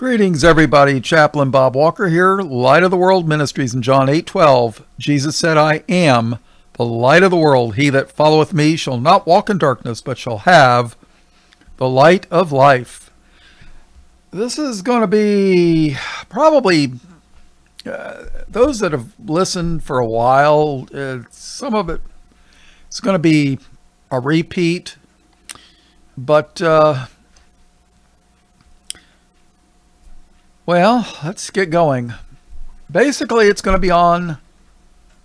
Greetings, everybody. Chaplain Bob Walker here, Light of the World Ministries in John 8 12. Jesus said, I am the light of the world. He that followeth me shall not walk in darkness, but shall have the light of life. This is going to be probably uh, those that have listened for a while, uh, some of it, it is going to be a repeat, but. Uh, Well, let's get going. Basically, it's going to be on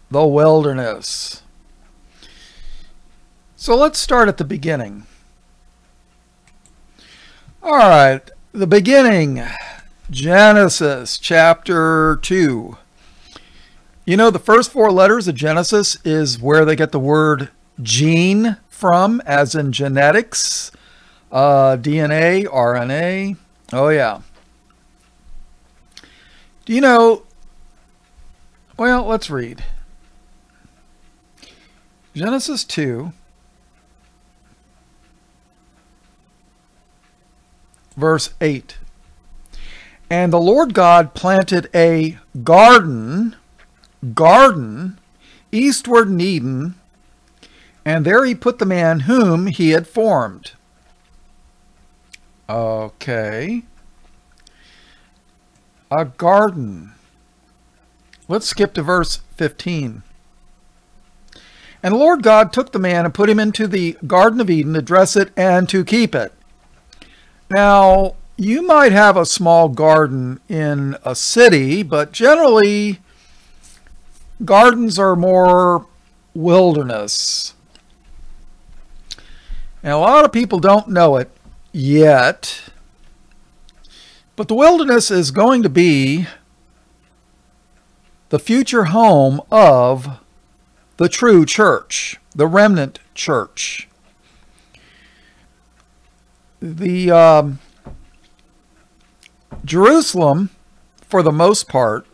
the wilderness. So let's start at the beginning. All right, the beginning, Genesis chapter 2. You know, the first four letters of Genesis is where they get the word gene from, as in genetics, uh, DNA, RNA. Oh, yeah. Do you know? Well, let's read. Genesis 2, verse 8. And the Lord God planted a garden, garden, eastward in Eden, and there he put the man whom he had formed. Okay a garden. Let's skip to verse 15. And the Lord God took the man and put him into the Garden of Eden to dress it and to keep it. Now, you might have a small garden in a city, but generally, gardens are more wilderness. And a lot of people don't know it yet. But the wilderness is going to be the future home of the true church, the remnant church. The um, Jerusalem, for the most part,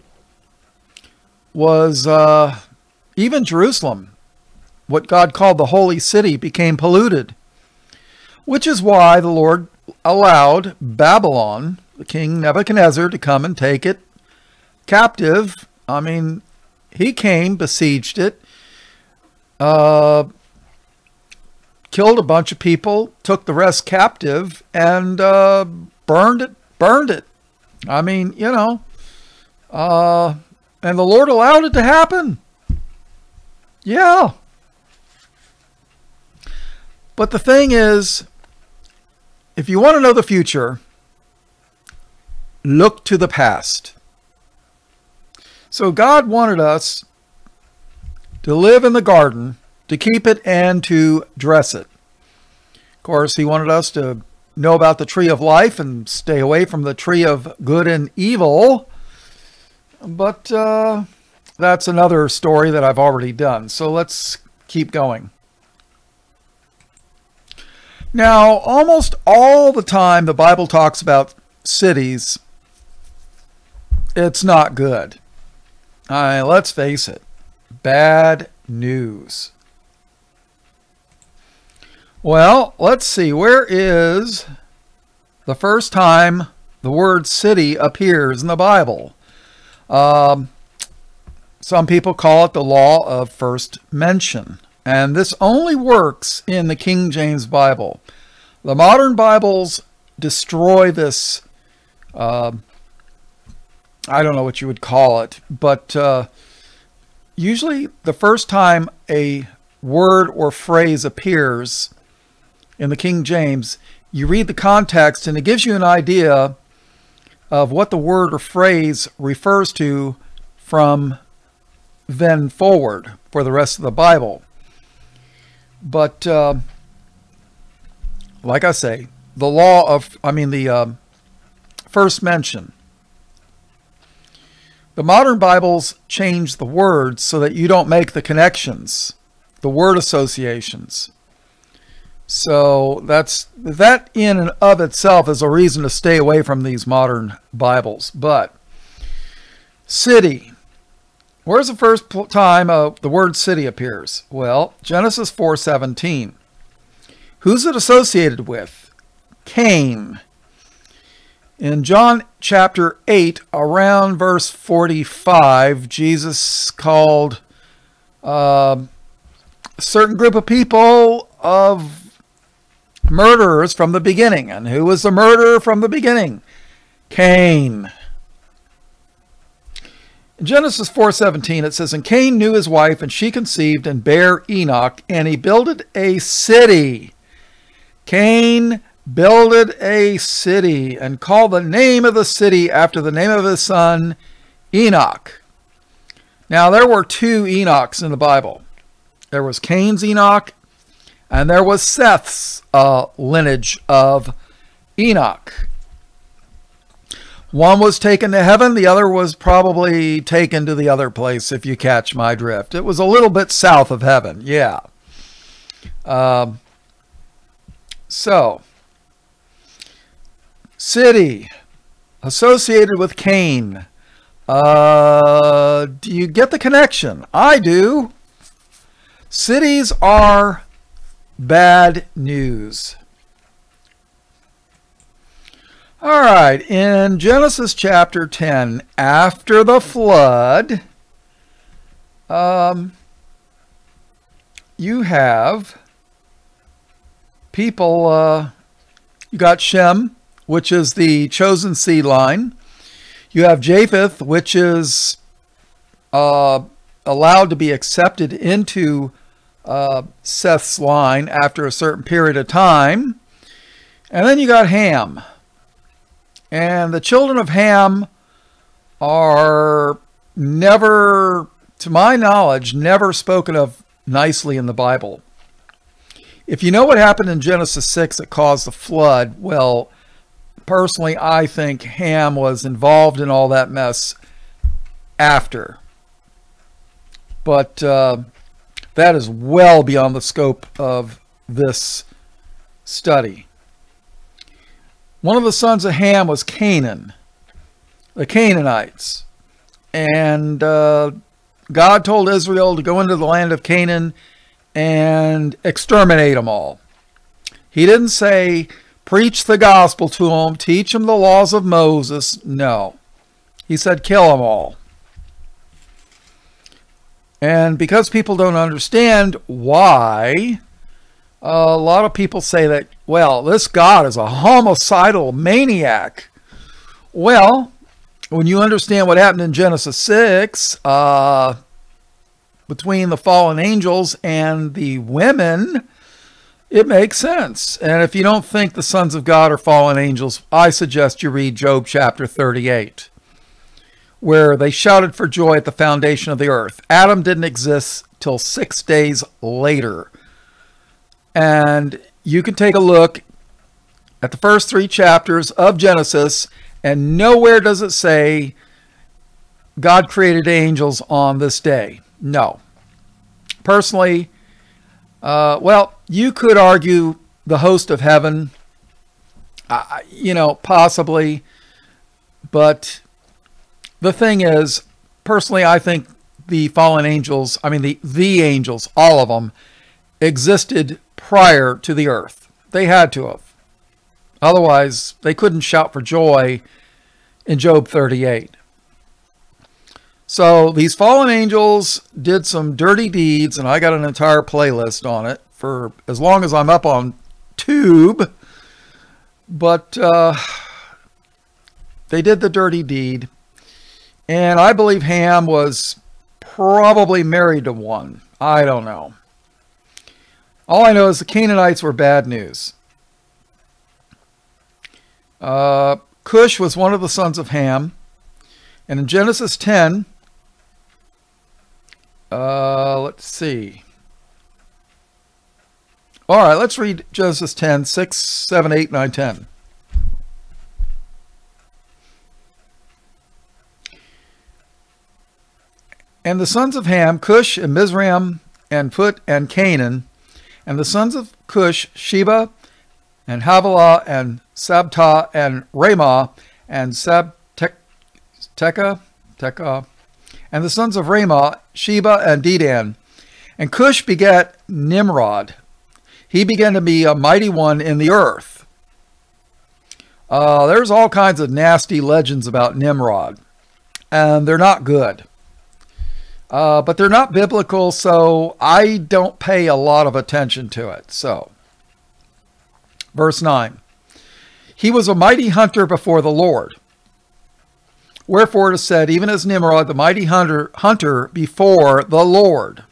was uh, even Jerusalem, what God called the holy city, became polluted, which is why the Lord allowed Babylon the king Nebuchadnezzar to come and take it captive. I mean, he came, besieged it, uh, killed a bunch of people, took the rest captive, and uh, burned it. Burned it. I mean, you know, uh, and the Lord allowed it to happen. Yeah. But the thing is, if you want to know the future, look to the past. So God wanted us to live in the garden, to keep it, and to dress it. Of course, He wanted us to know about the tree of life and stay away from the tree of good and evil. But uh, that's another story that I've already done. So let's keep going. Now, almost all the time the Bible talks about cities it's not good. Uh, let's face it, bad news. Well, let's see. Where is the first time the word city appears in the Bible? Um, some people call it the law of first mention. And this only works in the King James Bible. The modern Bibles destroy this uh, I don't know what you would call it, but uh, usually the first time a word or phrase appears in the King James, you read the context and it gives you an idea of what the word or phrase refers to from then forward for the rest of the Bible. But uh, like I say, the law of, I mean, the uh, first mention the modern Bibles change the words so that you don't make the connections, the word associations. So that's that in and of itself is a reason to stay away from these modern Bibles. But city, where's the first time uh, the word city appears? Well, Genesis 4:17. Who's it associated with? Cain. In John chapter 8, around verse 45, Jesus called uh, a certain group of people of murderers from the beginning. And who was the murderer from the beginning? Cain. In Genesis 4:17 it says and Cain knew his wife and she conceived and bare Enoch and he builded a city. Cain builded a city and called the name of the city after the name of his son Enoch. Now there were two Enochs in the Bible. There was Cain's Enoch and there was Seth's uh, lineage of Enoch. One was taken to heaven, the other was probably taken to the other place, if you catch my drift. It was a little bit south of heaven, yeah. Um, so, city associated with Cain. Uh, do you get the connection? I do. Cities are bad news. All right, in Genesis chapter 10, after the flood, um, you have people, uh, you got Shem, which is the chosen seed line. You have Japheth, which is uh, allowed to be accepted into uh, Seth's line after a certain period of time. And then you got Ham. And the children of Ham are never, to my knowledge, never spoken of nicely in the Bible. If you know what happened in Genesis 6 that caused the flood, well, personally, I think Ham was involved in all that mess after. But uh, that is well beyond the scope of this study. One of the sons of Ham was Canaan, the Canaanites. And uh, God told Israel to go into the land of Canaan and exterminate them all. He didn't say, preach the gospel to them, teach them the laws of Moses. No. He said, kill them all. And because people don't understand why, a lot of people say that, well, this God is a homicidal maniac. Well, when you understand what happened in Genesis 6, uh, between the fallen angels and the women, it makes sense. And if you don't think the sons of God are fallen angels, I suggest you read Job chapter 38, where they shouted for joy at the foundation of the earth. Adam didn't exist till six days later. And you can take a look at the first three chapters of Genesis, and nowhere does it say God created angels on this day. No. Personally, uh, well, you could argue the host of heaven, uh, you know, possibly. But the thing is, personally, I think the fallen angels, I mean, the, the angels, all of them, existed prior to the earth. They had to have. Otherwise, they couldn't shout for joy in Job 38. So these fallen angels did some dirty deeds, and I got an entire playlist on it for as long as I'm up on Tube. But uh, they did the dirty deed. And I believe Ham was probably married to one. I don't know. All I know is the Canaanites were bad news. Uh, Cush was one of the sons of Ham. And in Genesis 10, uh, let's see. All right, let's read Genesis 10, 6, 7, 8, 9, 10. And the sons of Ham, Cush and Mizraim and Put and Canaan, and the sons of Cush, Sheba, and Havilah, and Sabtah, and Ramah, and Sabtechah, Teka, and the sons of Ramah, Sheba, and Dedan. And Cush begat Nimrod. He began to be a mighty one in the earth. Uh, there's all kinds of nasty legends about Nimrod, and they're not good. Uh, but they're not biblical, so I don't pay a lot of attention to it. So, verse 9 He was a mighty hunter before the Lord. Wherefore it is said, even as Nimrod, the mighty hunter, hunter before the Lord.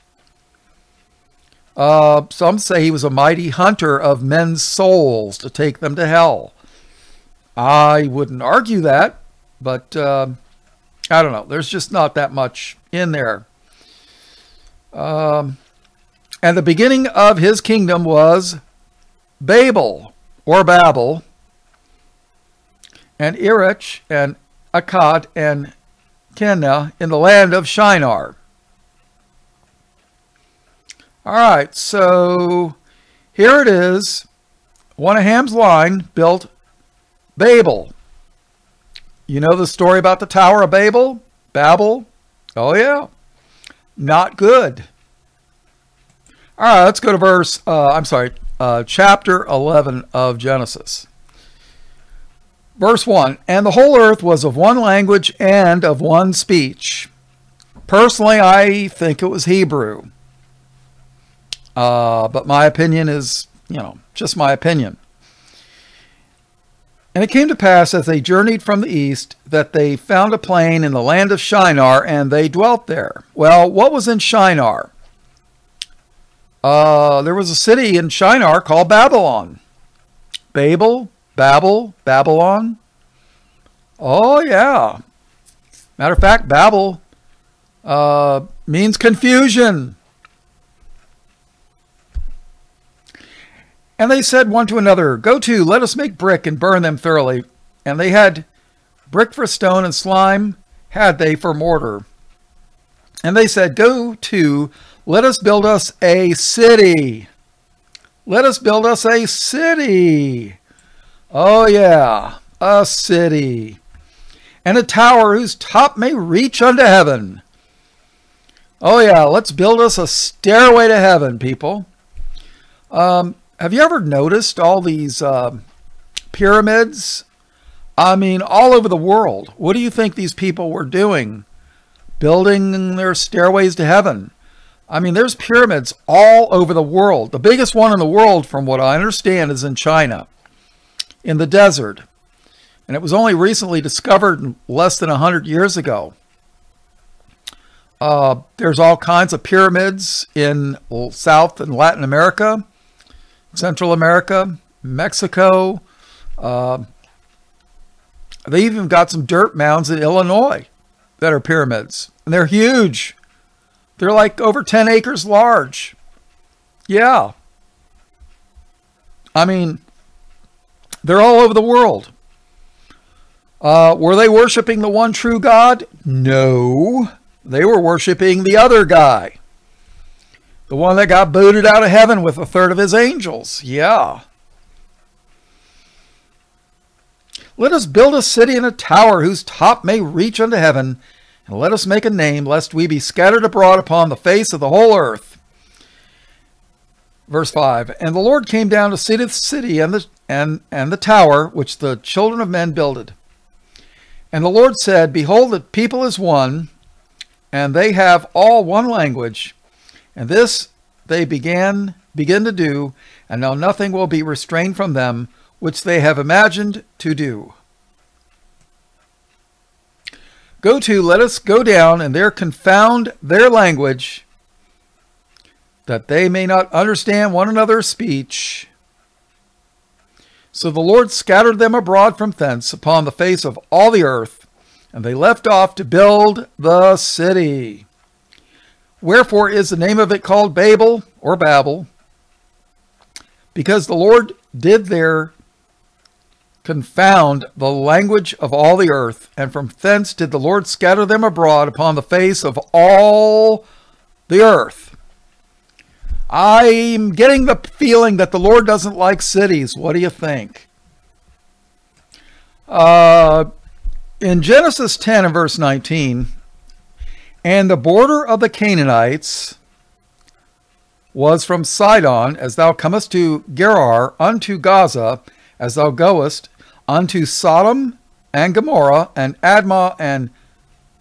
Uh, some say he was a mighty hunter of men's souls to take them to hell. I wouldn't argue that, but uh, I don't know. There's just not that much in there. Um, and the beginning of his kingdom was Babel or Babel, and Erech and Accad and Calneh in the land of Shinar. All right, so here it is. One of Ham's line built Babel. You know the story about the Tower of Babel? Babel? Oh, yeah. Not good. All right, let's go to verse, uh, I'm sorry, uh, chapter 11 of Genesis. Verse 1 And the whole earth was of one language and of one speech. Personally, I think it was Hebrew. Uh, but my opinion is, you know, just my opinion. And it came to pass as they journeyed from the east that they found a plain in the land of Shinar, and they dwelt there. Well, what was in Shinar? Uh, there was a city in Shinar called Babylon. Babel, Babel, Babylon. Oh, yeah. Matter of fact, Babel uh, means confusion. And they said one to another, Go to, let us make brick and burn them thoroughly. And they had brick for stone and slime had they for mortar. And they said, Go to, let us build us a city. Let us build us a city. Oh, yeah, a city. And a tower whose top may reach unto heaven. Oh, yeah, let's build us a stairway to heaven, people. Um, have you ever noticed all these uh, pyramids? I mean, all over the world. What do you think these people were doing? Building their stairways to heaven. I mean, there's pyramids all over the world. The biggest one in the world, from what I understand, is in China in the desert. And it was only recently discovered less than 100 years ago. Uh, there's all kinds of pyramids in South and Latin America, Central America, Mexico. Uh, they even got some dirt mounds in Illinois that are pyramids. And they're huge. They're like over 10 acres large. Yeah. I mean, they're all over the world. Uh, were they worshiping the one true God? No. They were worshiping the other guy. The one that got booted out of heaven with a third of his angels. Yeah. Let us build a city and a tower whose top may reach unto heaven, and let us make a name, lest we be scattered abroad upon the face of the whole earth. Verse 5 And the Lord came down to see the city and the, and, and the tower which the children of men builded. And the Lord said, Behold, the people is one, and they have all one language. And this they began begin to do, and now nothing will be restrained from them, which they have imagined to do. Go to, let us go down, and there confound their language, that they may not understand one another's speech. So the Lord scattered them abroad from thence upon the face of all the earth, and they left off to build the city. Wherefore is the name of it called Babel or Babel? Because the Lord did there confound the language of all the earth, and from thence did the Lord scatter them abroad upon the face of all the earth. I'm getting the feeling that the Lord doesn't like cities. What do you think? Uh, in Genesis 10 and verse 19, and the border of the Canaanites was from Sidon, as thou comest to Gerar, unto Gaza, as thou goest, unto Sodom and Gomorrah, and Admah and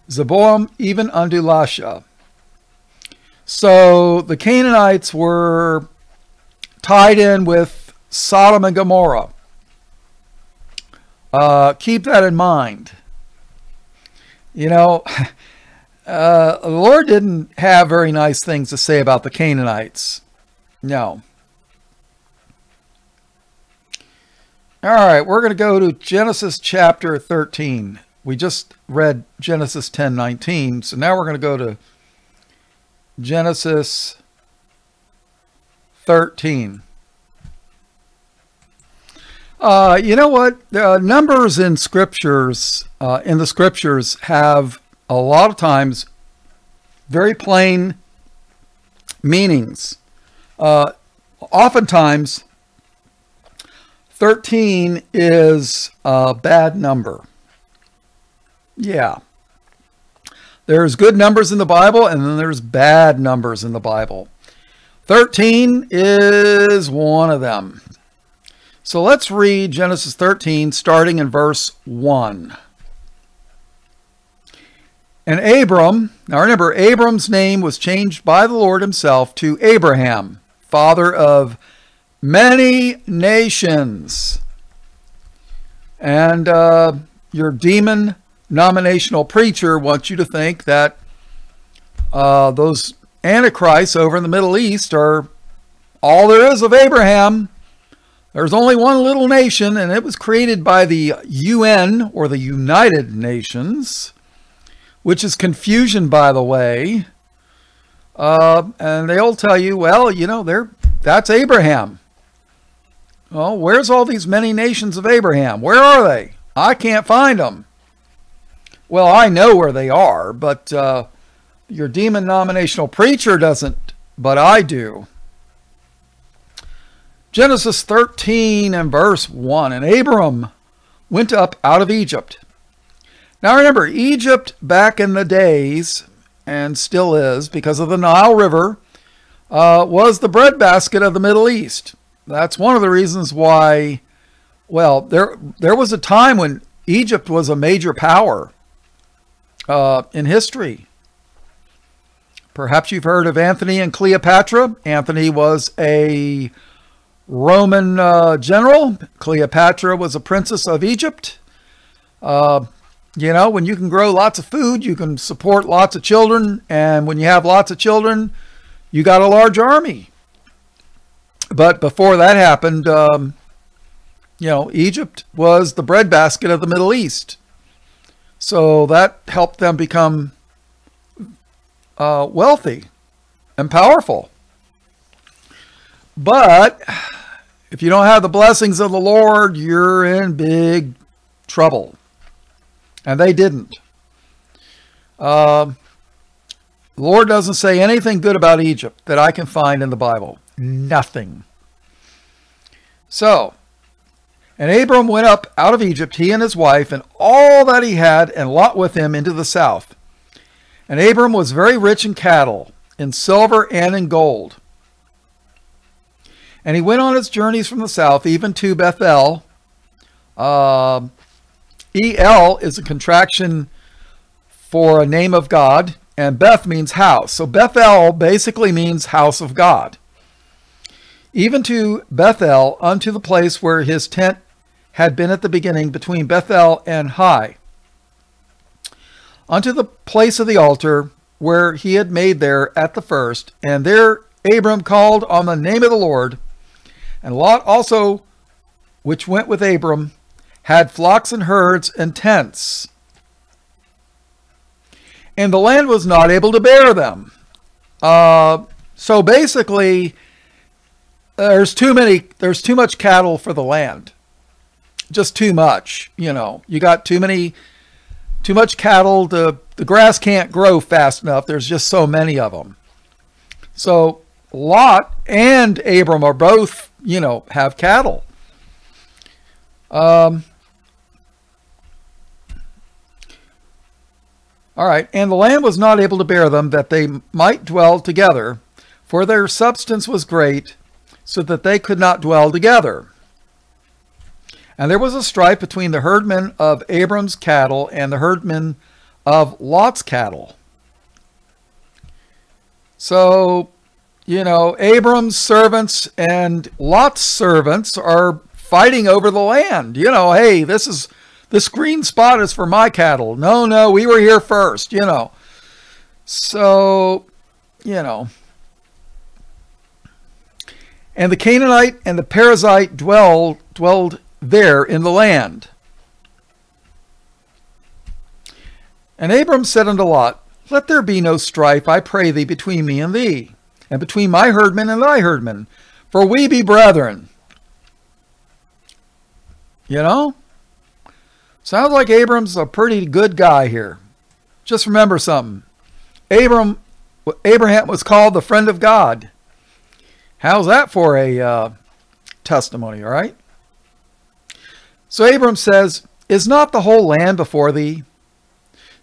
Zeboim, even unto Lasha. So the Canaanites were tied in with Sodom and Gomorrah. Uh, keep that in mind. You know, uh, the Lord didn't have very nice things to say about the Canaanites. No. All right, we're going to go to Genesis chapter 13. We just read Genesis 10:19, so now we're going to go to Genesis 13. Uh, you know what? The numbers in scriptures, uh, in the scriptures, have a lot of times very plain meanings. Uh, oftentimes, 13 is a bad number. Yeah. There's good numbers in the Bible, and then there's bad numbers in the Bible. 13 is one of them. So let's read Genesis 13, starting in verse 1. And Abram, now remember, Abram's name was changed by the Lord himself to Abraham, father of many nations. And uh, your demon nominational preacher wants you to think that uh, those antichrists over in the Middle East are all there is of Abraham. There's only one little nation, and it was created by the UN or the United Nations, which is confusion, by the way. Uh, and they'll tell you, well, you know, they're, that's Abraham. Well, where's all these many nations of Abraham? Where are they? I can't find them. Well, I know where they are, but uh, your demon nominational preacher doesn't, but I do. Genesis 13 and verse 1 And Abram went up out of Egypt. Now remember, Egypt back in the days, and still is because of the Nile River, uh, was the breadbasket of the Middle East. That's one of the reasons why, well, there, there was a time when Egypt was a major power uh, in history. Perhaps you've heard of Antony and Cleopatra. Antony was a Roman uh, general. Cleopatra was a princess of Egypt. Uh, you know, when you can grow lots of food, you can support lots of children. And when you have lots of children, you got a large army. But before that happened, um, you know, Egypt was the breadbasket of the Middle East. So that helped them become uh, wealthy and powerful. But if you don't have the blessings of the Lord, you're in big trouble. And they didn't. Uh, the Lord doesn't say anything good about Egypt that I can find in the Bible. Nothing. So, and Abram went up out of Egypt, he and his wife, and all that he had, and Lot with him into the south. And Abram was very rich in cattle, in silver, and in gold. And he went on his journeys from the south, even to Bethel. Uh, El is a contraction for a name of God, and Beth means house. So Bethel basically means house of God. Even to Bethel, unto the place where his tent had been at the beginning between Bethel and Hai, unto the place of the altar where he had made there at the first, and there Abram called on the name of the Lord, and Lot also, which went with Abram, had flocks and herds and tents. And the land was not able to bear them. Uh, so basically, there's too many, there's too much cattle for the land just too much. You know, you got too many, too much cattle. The the grass can't grow fast enough. There's just so many of them. So Lot and Abram are both, you know, have cattle. Um. All right, and the land was not able to bear them, that they might dwell together, for their substance was great, so that they could not dwell together. And there was a strife between the herdmen of Abram's cattle and the herdmen of Lot's cattle. So, you know, Abram's servants and Lot's servants are fighting over the land. You know, hey, this is this green spot is for my cattle. No, no, we were here first, you know. So, you know. And the Canaanite and the Perizzite dwell, dwelled there in the land. And Abram said unto Lot, Let there be no strife, I pray thee, between me and thee, and between my herdmen and thy herdmen, for we be brethren. You know? Sounds like Abram's a pretty good guy here. Just remember something. Abram, Abraham was called the friend of God. How's that for a uh, testimony, all right? So Abram says, Is not the whole land before thee?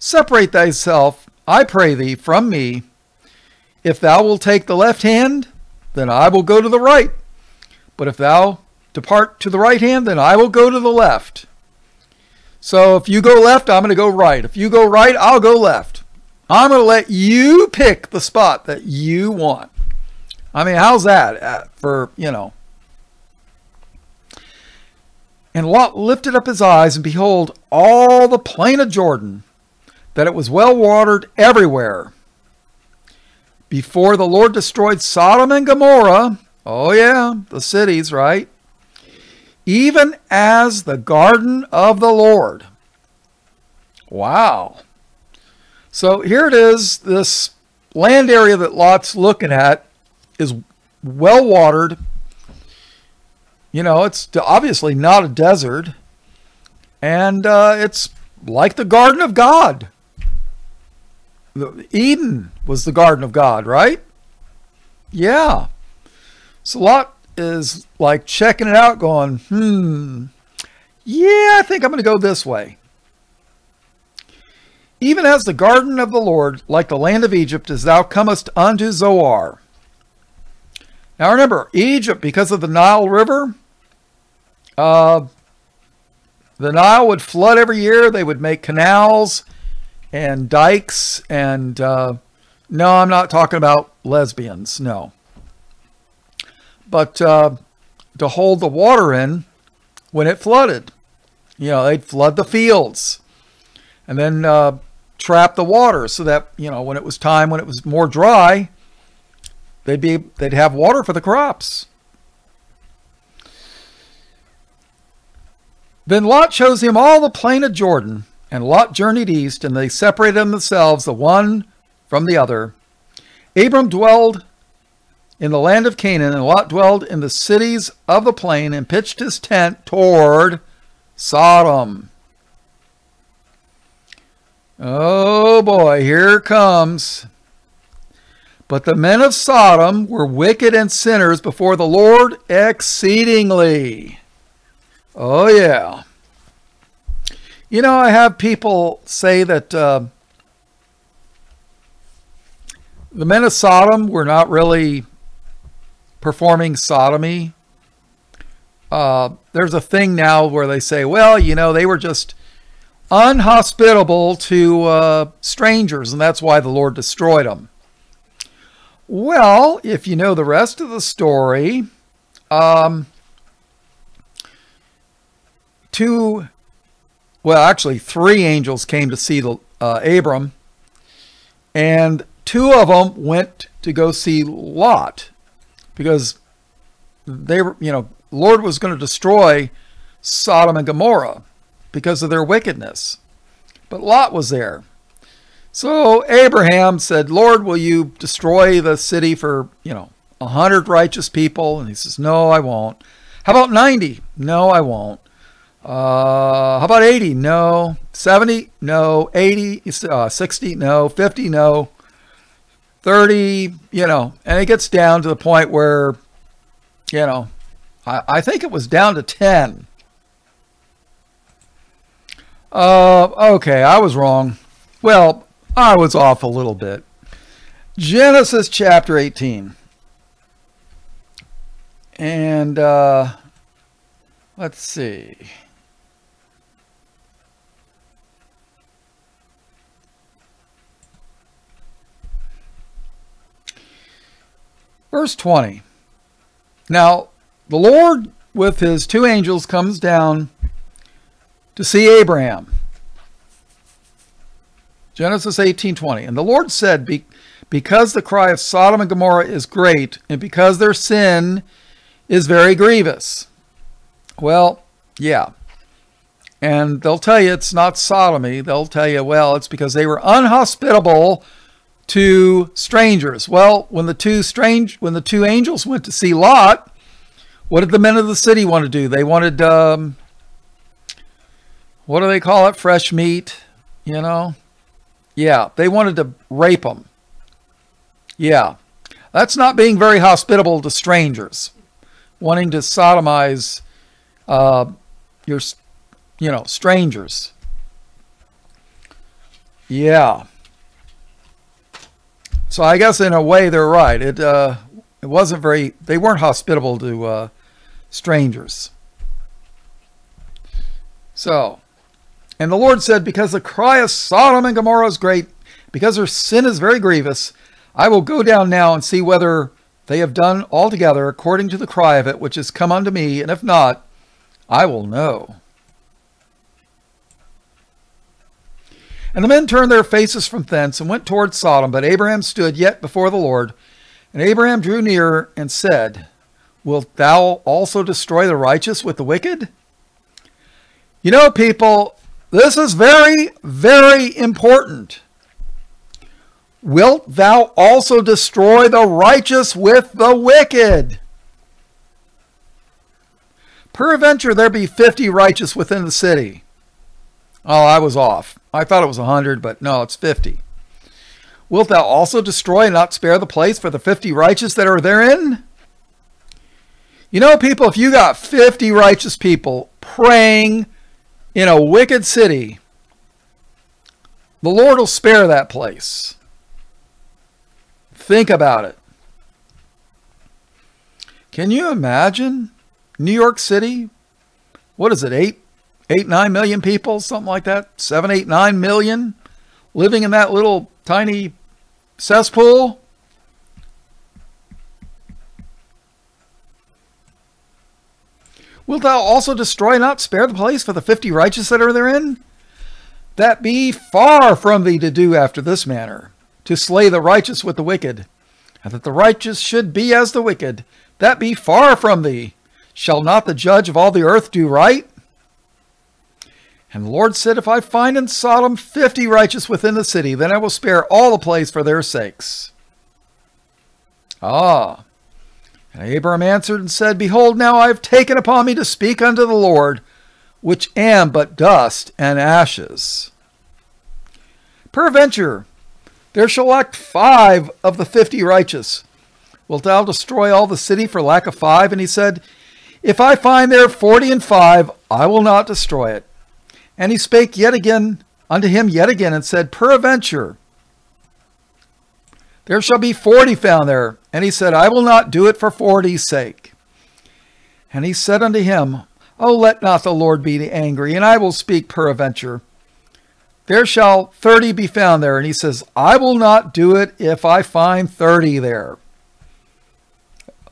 Separate thyself, I pray thee, from me. If thou wilt take the left hand, then I will go to the right. But if thou depart to the right hand, then I will go to the left. So if you go left, I'm going to go right. If you go right, I'll go left. I'm going to let you pick the spot that you want. I mean, how's that uh, for, you know? And Lot lifted up his eyes, and behold, all the plain of Jordan, that it was well watered everywhere. Before the Lord destroyed Sodom and Gomorrah, oh yeah, the cities, right? Even as the garden of the Lord. Wow. So here it is. This land area that Lot's looking at is well watered. You know, it's obviously not a desert. And uh, it's like the garden of God. Eden was the garden of God, right? Yeah. So Lot is like checking it out, going, hmm, yeah, I think I'm going to go this way. Even as the garden of the Lord, like the land of Egypt, as thou comest unto Zoar. Now remember, Egypt, because of the Nile River, uh, the Nile would flood every year. They would make canals and dikes. And uh, no, I'm not talking about lesbians. No but uh, to hold the water in when it flooded. You know, they'd flood the fields and then uh, trap the water so that, you know, when it was time when it was more dry, they'd be they'd have water for the crops. Then Lot chose him all the plain of Jordan, and Lot journeyed east, and they separated themselves the one from the other. Abram dwelled in the land of Canaan, and Lot dwelled in the cities of the plain and pitched his tent toward Sodom. Oh boy, here comes. But the men of Sodom were wicked and sinners before the Lord exceedingly. Oh, yeah. You know, I have people say that uh, the men of Sodom were not really performing sodomy. Uh, there's a thing now where they say, well, you know, they were just unhospitable to uh, strangers, and that's why the Lord destroyed them. Well, if you know the rest of the story, um, two, well, actually, three angels came to see the, uh, Abram, and two of them went to go see Lot because they were, you know, Lord was going to destroy Sodom and Gomorrah because of their wickedness. But Lot was there. So Abraham said, Lord, will you destroy the city for, you know, a hundred righteous people? And he says, No, I won't. How about 90? No, I won't. Uh, how about 80? No. 70? No. 80? Uh, 60? No. 50? No. 30, you know, and it gets down to the point where, you know, I, I think it was down to 10. Uh, okay, I was wrong. Well, I was off a little bit. Genesis chapter 18. And uh, let's see. Verse 20. Now, the Lord with his two angels comes down to see Abraham. Genesis 18:20. And the Lord said, because the cry of Sodom and Gomorrah is great, and because their sin is very grievous. Well, yeah. And they'll tell you it's not sodomy. They'll tell you, well, it's because they were unhospitable to strangers. Well, when the two strange when the two angels went to see Lot, what did the men of the city want to do? They wanted um, what do they call it? Fresh meat, you know? Yeah, they wanted to rape them. Yeah, that's not being very hospitable to strangers, wanting to sodomize uh, your, you know, strangers. Yeah. So I guess in a way they're right. It uh, it wasn't very. They weren't hospitable to uh, strangers. So, and the Lord said, because the cry of Sodom and Gomorrah is great, because their sin is very grievous, I will go down now and see whether they have done altogether according to the cry of it which has come unto me, and if not, I will know. And the men turned their faces from thence and went toward Sodom, but Abraham stood yet before the Lord. And Abraham drew near and said, Wilt thou also destroy the righteous with the wicked? You know, people, this is very, very important. Wilt thou also destroy the righteous with the wicked? Peradventure there be fifty righteous within the city. Oh, I was off. I thought it was a hundred, but no, it's fifty. Wilt thou also destroy and not spare the place for the fifty righteous that are therein? You know, people, if you got 50 righteous people praying in a wicked city, the Lord will spare that place. Think about it. Can you imagine New York City? What is it, eight, eight, nine million people, something like that? Seven, eight, nine million living in that little tiny cesspool? Wilt thou also destroy not spare the place for the fifty righteous that are therein? That be far from thee to do after this manner to slay the righteous with the wicked, and that the righteous should be as the wicked, that be far from thee. Shall not the judge of all the earth do right? And the Lord said, If I find in Sodom fifty righteous within the city, then I will spare all the place for their sakes. Ah. And Abram answered and said, Behold, now I have taken upon me to speak unto the Lord, which am but dust and ashes. Peradventure, there shall lack five of the fifty righteous. Wilt thou destroy all the city for lack of five? And he said, If I find there forty and five, I will not destroy it. And he spake yet again unto him yet again, and said, Peradventure, there shall be forty found there. And he said, I will not do it for forty's sake. And he said unto him, Oh, let not the Lord be angry, and I will speak peradventure. There shall 30 be found there. And he says, I will not do it if I find 30 there.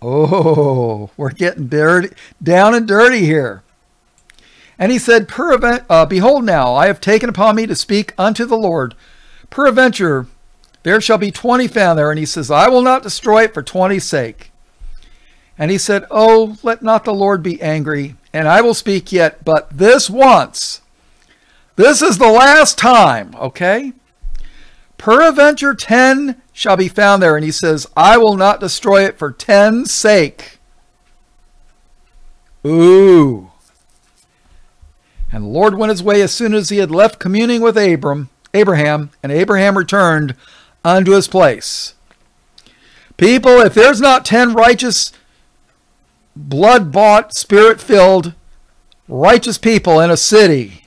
Oh, we're getting dirty, down and dirty here. And he said, uh, Behold, now I have taken upon me to speak unto the Lord. Peradventure, there shall be 20 found there. And he says, I will not destroy it for 20's sake. And he said, Oh, let not the Lord be angry, and I will speak yet but this once. This is the last time, okay? Peradventure 10 shall be found there. And he says, I will not destroy it for 10's sake. Ooh. And the Lord went his way as soon as he had left communing with Abram, Abraham, and Abraham returned unto his place. People, if there's not 10 righteous, blood bought, spirit filled, righteous people in a city,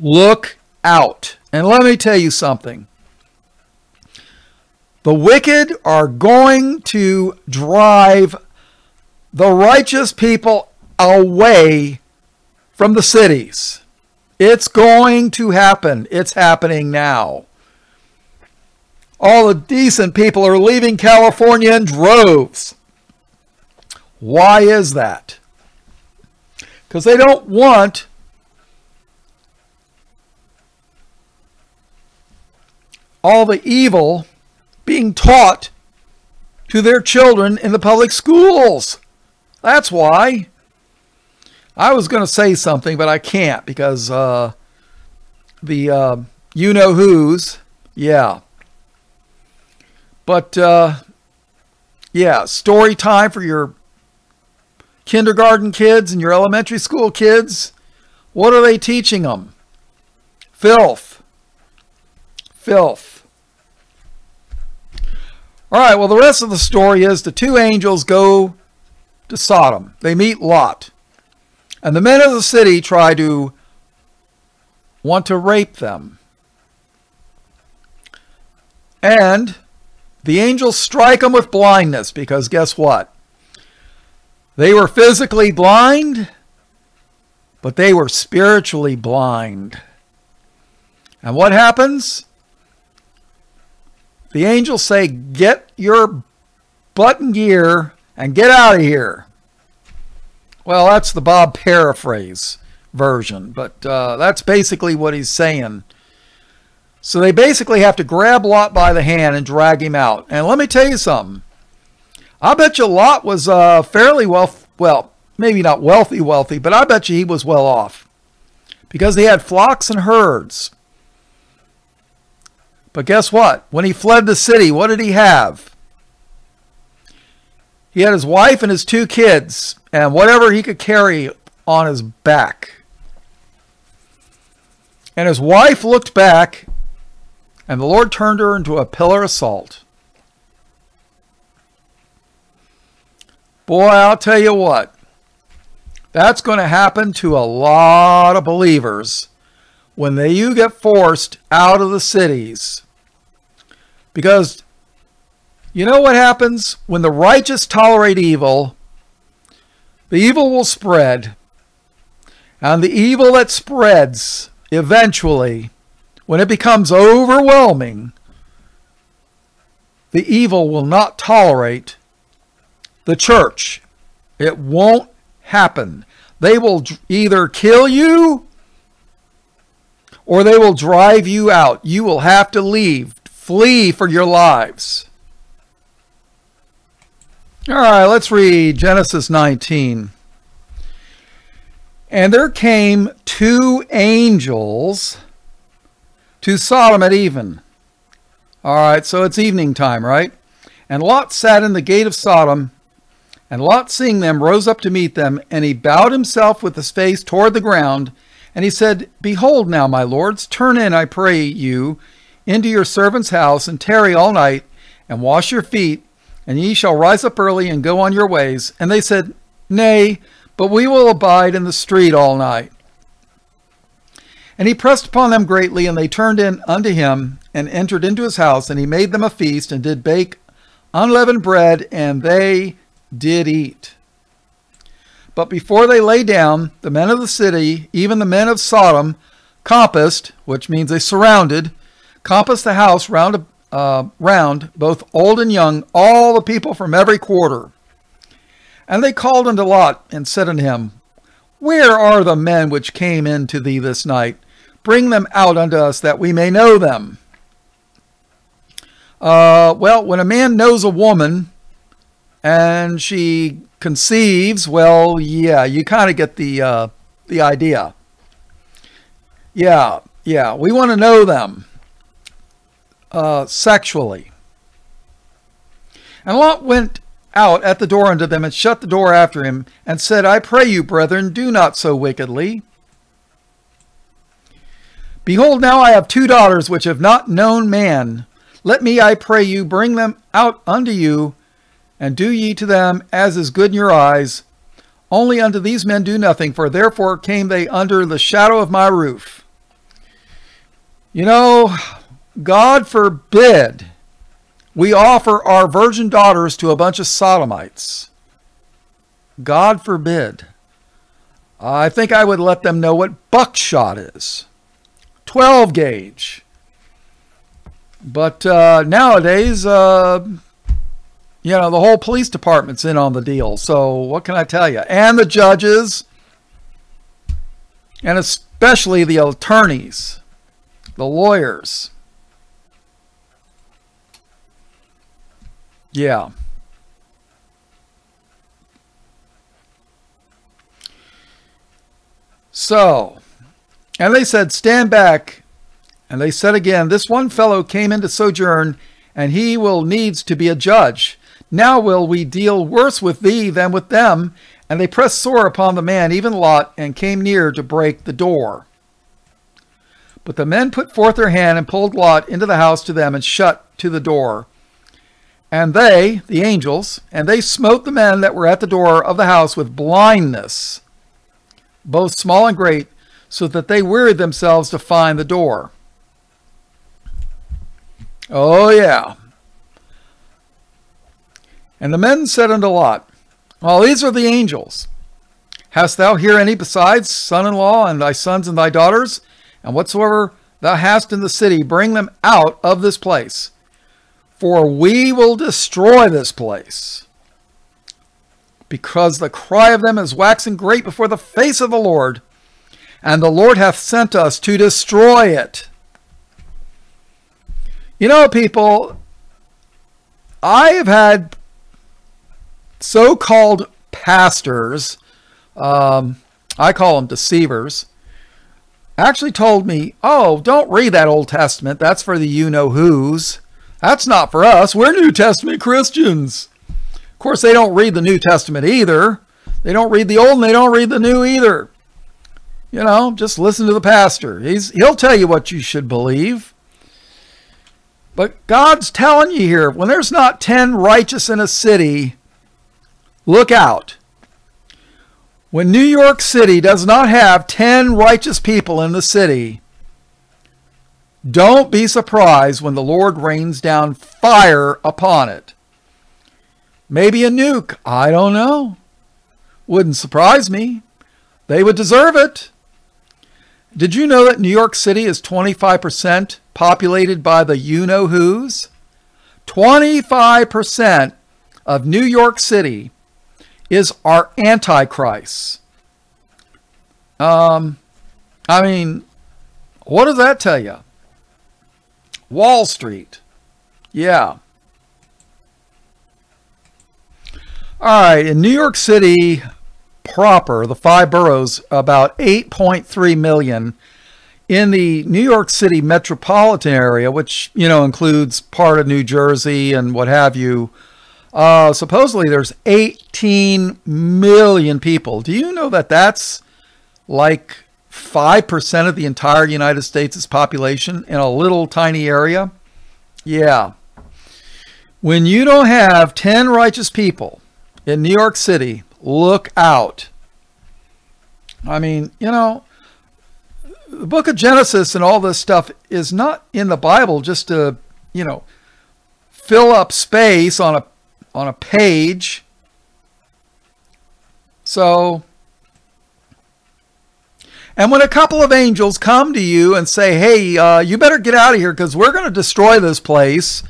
Look out. And let me tell you something. The wicked are going to drive the righteous people away from the cities. It's going to happen. It's happening now. all the decent people are leaving California in droves. Why is that? Because they don't want all the evil being taught to their children in the public schools. That's why. I was going to say something, but I can't because uh, the uh, you know who's, yeah. But uh, yeah, story time for your kindergarten kids and your elementary school kids. What are they teaching them? Filth. Filth. All right, well, the rest of the story is the two angels go to Sodom. They meet Lot. And the men of the city try to want to rape them. And the angels strike them with blindness because guess what? They were physically blind, but they were spiritually blind. And what happens? The angels say, Get your button gear and get out of here. Well, that's the Bob paraphrase version, but uh, that's basically what he's saying. So they basically have to grab Lot by the hand and drag him out. And let me tell you something. I bet you Lot was uh, fairly well, well, maybe not wealthy, wealthy, but I bet you he was well off because he had flocks and herds. But guess what? When he fled the city, what did he have? He had his wife and his two kids and whatever he could carry on his back. And his wife looked back, and the Lord turned her into a pillar of salt. Boy, I'll tell you what, that's going to happen to a lot of believers when they, you get forced out of the cities. Because you know what happens when the righteous tolerate evil? The evil will spread. And the evil that spreads eventually, when it becomes overwhelming, the evil will not tolerate the church. It won't happen. They will either kill you or they will drive you out. You will have to leave, flee for your lives. All right, let's read Genesis 19. And there came two angels to Sodom at even. All right, so it's evening time, right? And Lot sat in the gate of Sodom, and Lot, seeing them, rose up to meet them, and he bowed himself with his face toward the ground, and he said, Behold now, my lords, turn in, I pray you, into your servant's house, and tarry all night, and wash your feet, and ye shall rise up early and go on your ways. And they said, Nay, but we will abide in the street all night. And he pressed upon them greatly, and they turned in unto him, and entered into his house, and he made them a feast, and did bake unleavened bread, and they did eat. But before they lay down, the men of the city, even the men of Sodom, compassed, which means they surrounded, compassed the house round uh, round, both old and young, all the people from every quarter. And they called unto Lot and said unto him, Where are the men which came in to thee this night? Bring them out unto us that we may know them. Uh, well, when a man knows a woman and she conceives, well, yeah, you kind of get the uh, the idea. Yeah, yeah, we want to know them uh, sexually. And Lot went out at the door unto them and shut the door after him and said, I pray you, brethren, do not so wickedly. Behold, now I have two daughters which have not known man. Let me, I pray you, bring them out unto you, and do ye to them as is good in your eyes. Only unto these men do nothing, for therefore came they under the shadow of my roof. You know, God forbid we offer our virgin daughters to a bunch of sodomites. God forbid. I think I would let them know what buckshot is. 12 gauge. But uh, nowadays, uh, you know, the whole police department's in on the deal. So what can I tell you? And the judges, and especially the attorneys, the lawyers. Yeah. So, and they said, Stand back. And they said again, This one fellow came in to sojourn, and he will needs to be a judge. Now will we deal worse with thee than with them. And they pressed sore upon the man, even Lot, and came near to break the door. But the men put forth their hand and pulled Lot into the house to them and shut to the door. And they, the angels, and they smote the men that were at the door of the house with blindness, both small and great, so that they wearied themselves to find the door. Oh, yeah. And the men said unto Lot, Well, these are the angels. Hast thou here any besides son in law and thy sons and thy daughters? And whatsoever thou hast in the city, bring them out of this place. For we will destroy this place. Because the cry of them is waxing great before the face of the Lord, and the Lord hath sent us to destroy it. You know, people, I have had so called pastors, um, I call them deceivers, actually told me, oh, don't read that Old Testament. That's for the you know who's. That's not for us. We're New Testament Christians. Of course, they don't read the New Testament either. They don't read the Old and they don't read the New either. You know, just listen to the pastor. He's he'll tell you what you should believe. But God's telling you here, when there's not 10 righteous in a city, look out. When New York City does not have 10 righteous people in the city, don't be surprised when the Lord rains down fire upon it. Maybe a nuke, I don't know. Wouldn't surprise me. They would deserve it. Did you know that New York City is 25% populated by the you know who's? 25% of New York City is our antichrist. Um, I mean, what does that tell you? Wall Street. Yeah. All right, in New York City proper, the five boroughs, about 8.3 million. In the New York City metropolitan area, which, you know, includes part of New Jersey and what have you, uh, supposedly there's 18 million people. Do you know that that's like 5% of the entire United States' population in a little tiny area? Yeah. When you don't have 10 righteous people in New York City, look out. I mean, you know, the book of Genesis and all this stuff is not in the Bible just to, you know, fill up space on a on a page. So, and when a couple of angels come to you and say, hey, uh, you better get out of here because we're going to destroy this place,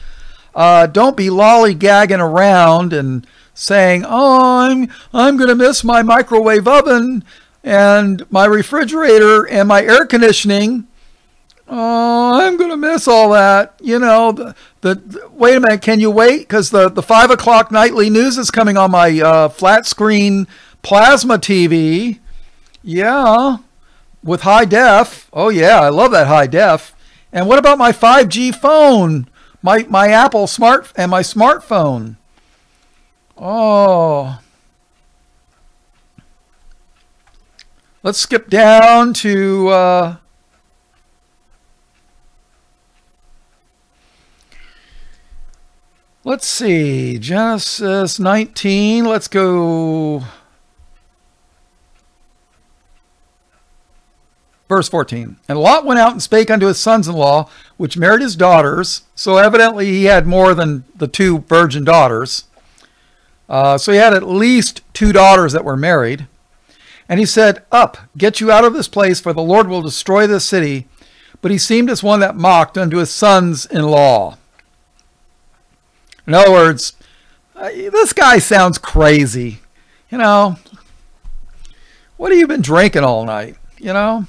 uh, don't be lollygagging around and saying, oh, I'm, I'm going to miss my microwave oven and my refrigerator and my air conditioning. Oh, I'm going to miss all that. You know, the, the, wait a minute, can you wait? Because the, the 5 o'clock nightly news is coming on my uh, flat screen plasma TV. Yeah, with high def. Oh, yeah, I love that high def. And what about my 5G phone? My, my Apple smart and my smartphone. Oh. Let's skip down to uh, Let's see, Genesis 19. Let's go. Verse 14. And Lot went out and spake unto his sons in law, which married his daughters. So evidently he had more than the two virgin daughters. Uh, so he had at least two daughters that were married. And he said, Up, get you out of this place, for the Lord will destroy this city. but he seemed as one that mocked unto his sons in law. In other words, uh, this guy sounds crazy. You know, what have you been drinking all night? You know?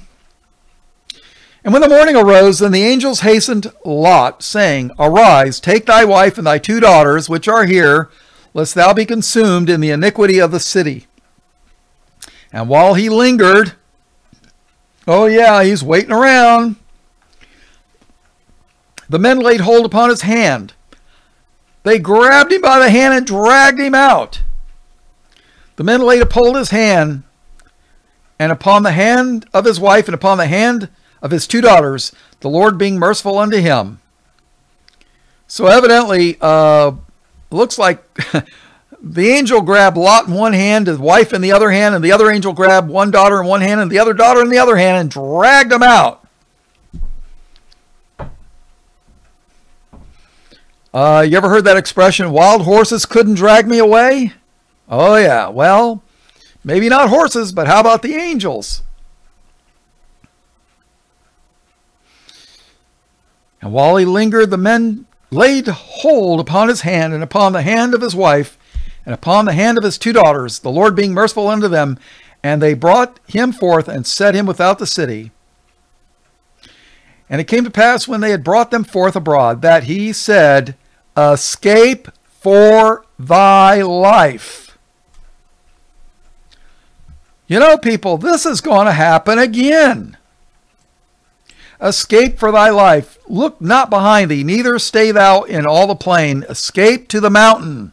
And when the morning arose, then the angels hastened Lot, saying, Arise, take thy wife and thy two daughters, which are here, lest thou be consumed in the iniquity of the city. And while he lingered, oh yeah, he's waiting around, the men laid hold upon his hand. They grabbed him by the hand and dragged him out. The men laid hold his hand, and upon the hand of his wife, and upon the hand of his two daughters, the Lord being merciful unto him. So evidently, uh, looks like the angel grabbed Lot in one hand, his wife in the other hand, and the other angel grabbed one daughter in one hand and the other daughter in the other hand and dragged them out. Uh, you ever heard that expression, wild horses couldn't drag me away? Oh, yeah. Well, maybe not horses, but how about the angels? And while he lingered, the men laid hold upon his hand and upon the hand of his wife and upon the hand of his two daughters, the Lord being merciful unto them. And they brought him forth and set him without the city. And it came to pass when they had brought them forth abroad that he said, Escape for thy life. You know, people, this is going to happen again. Escape for thy life. Look not behind thee, neither stay thou in all the plain. Escape to the mountain,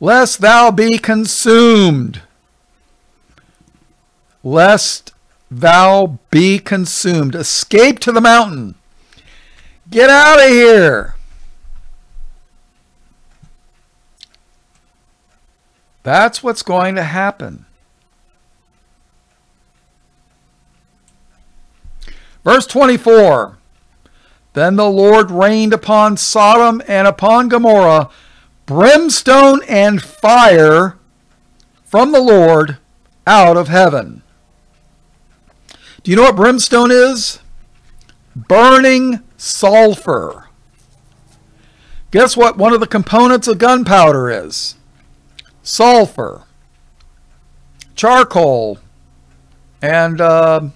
lest thou be consumed. Lest thou be consumed. Escape to the mountain. Get out of here. That's what's going to happen. Verse 24 Then the Lord rained upon Sodom and upon Gomorrah brimstone and fire from the Lord out of heaven. Do you know what brimstone is? Burning sulfur. Guess what one of the components of gunpowder is? Sulfur, charcoal, and uh,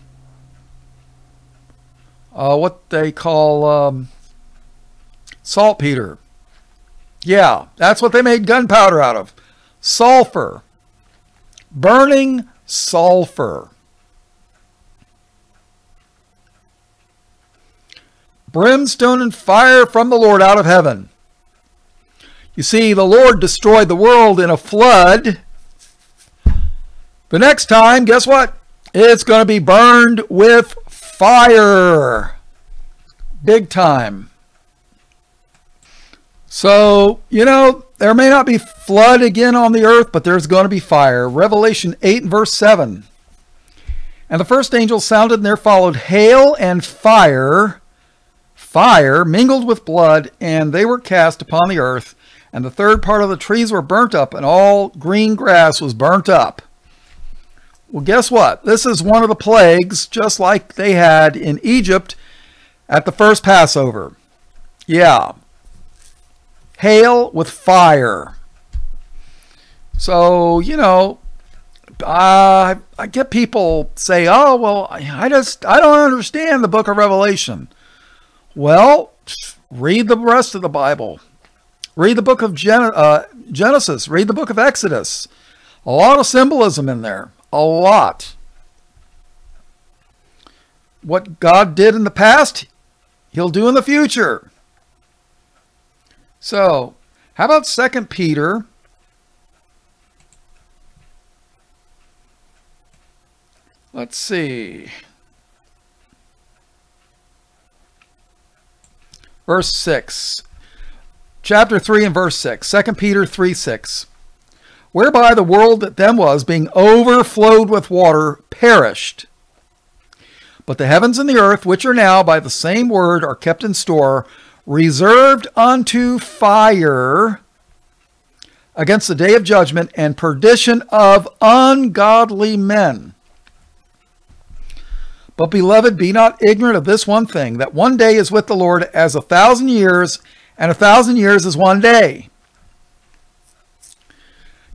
uh, what they call um, saltpeter. Yeah, that's what they made gunpowder out of. Sulfur. Burning sulfur. Brimstone and fire from the Lord out of heaven. You see, the Lord destroyed the world in a flood. The next time, guess what? It's going to be burned with fire. Big time. So, you know, there may not be flood again on the earth, but there's going to be fire. Revelation 8 and verse 7. And the first angel sounded, and there followed hail and fire, fire mingled with blood, and they were cast upon the earth. And the third part of the trees were burnt up, and all green grass was burnt up. Well, guess what? This is one of the plagues, just like they had in Egypt at the first Passover. Yeah. Hail with fire. So, you know, uh, I get people say, oh, well, I just, I don't understand the book of Revelation. Well, read the rest of the Bible. Read the book of Gen- uh, Genesis. Read the book of Exodus. A lot of symbolism in there a lot. What God did in the past, he'll do in the future. So, how about Second Peter? Let's see. Verse 6. Chapter 3 and verse 6. 2 Peter 3 6 whereby the world that then was, being overflowed with water, perished. But the heavens and the earth, which are now by the same word, are kept in store, reserved unto fire against the day of judgment and perdition of ungodly men. But beloved, be not ignorant of this one thing, that one day is with the Lord as a thousand years, and a thousand years is one day.